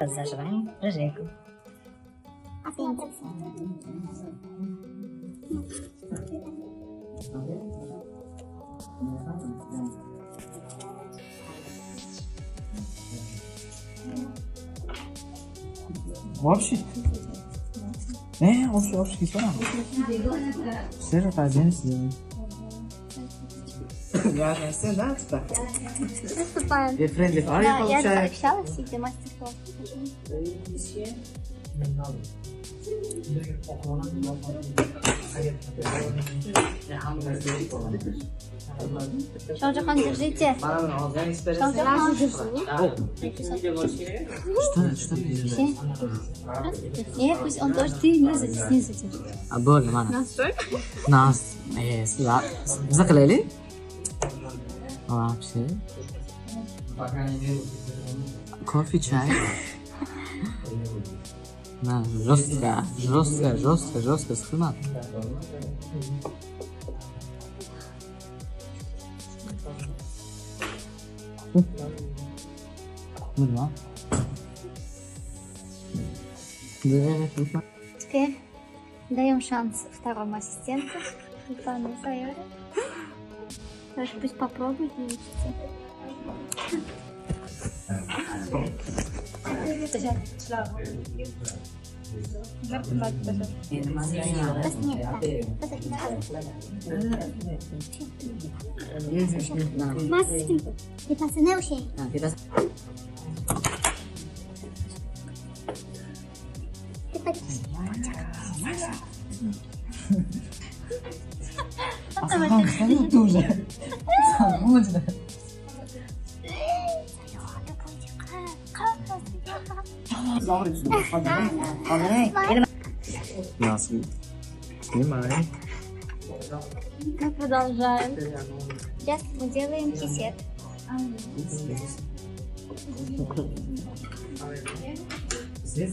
Zaś wam, Rzeku. A pięć Łapsi? Nie, on się łapsi, co Serio, ta dzień z Важно, все, да, типа? Приступаем. Две френдли фари Да, я получают. общалась, и где мастер-класс. Шаджахан, держите. Шаджахан, держи. Что, что ты? Нет, пусть он тоже, ты снизу, снизу держи. А больно, мана. Настолько? Нас, э. Заклеили? Вообще. Кофе, чай. На, жестко, жестко, жестко, жестко, схема. Ну да. Да, Теперь даем шанс второму ассистенту, Степану Сайоре. Тоже пусть попробует выучиться. Kita senang sih. Nah, kita Kamu tuh ya. Kamu sudah. Нас. Снимай. Мы продолжаем. Сейчас мы делаем кисет. Здесь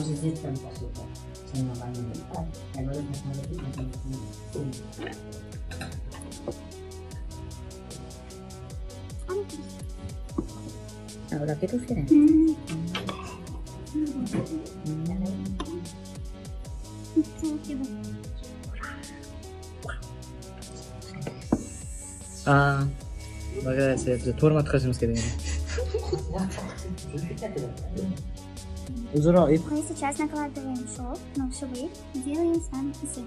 сделали? Может здесь там посылка. Чем на ванне. Я говорю, посмотри, на телефоне. Ahora, ¿qué tú quieres? А, благодаря это тур маткасимыз керек. Ип. Мы сейчас накладываем шов на швы, делаем сам кисет.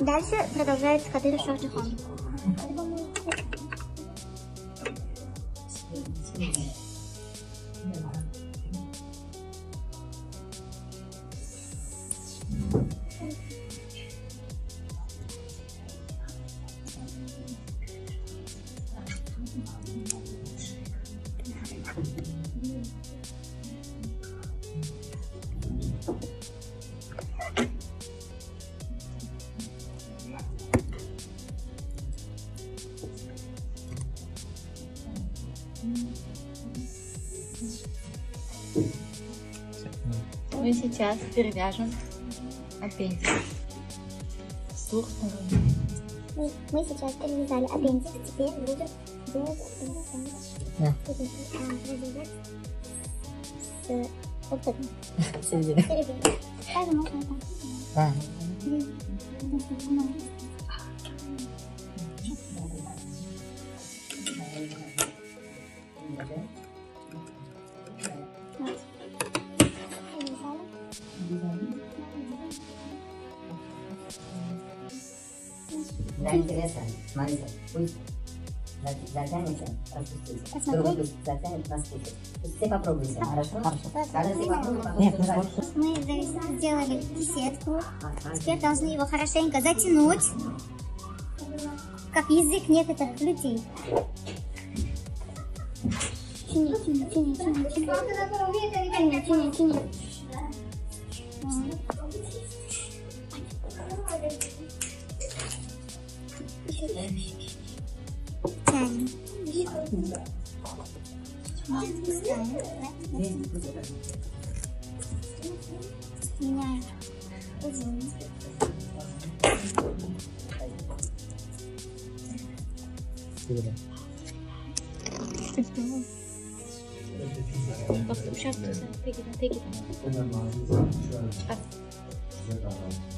Дальше продолжается Кадыр Шахджихан. Мы сейчас перевяжем аппендикс. С двух сторон. Мы, мы сейчас перевязали аппендикс, теперь будем делать аппендикс. Да. Будем, а, с вот этим. Середина. Середины. Также можно так. А, Да, интересно. Смотрите, пусть за- затянется, распустите. Другой пусть затянет, распустит. Все попробуйте, хорошо? Все попробуют, потом Нет. Мы сделали. Ага. Теперь должны его хорошенько затянуть. как язык некоторых людей. Чини, чини, чини, чини, чини. Чини, чини, чини. 这个呢？这个。Bak, şu an tekrar tekrar. Ben de maalesef şu an. Ah. Ne kadar?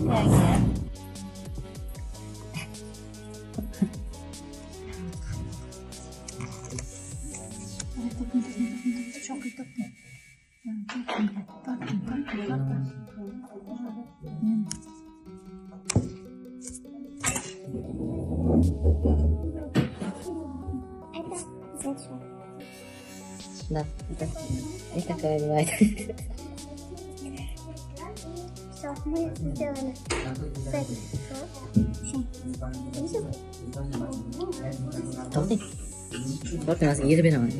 いやいや。な、痛く、痛くなりました。Tốt thì 走，行，没 cái lá xíu cho!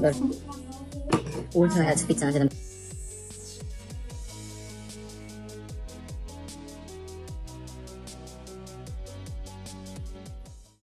널 오늘 저녁 약속 있잖아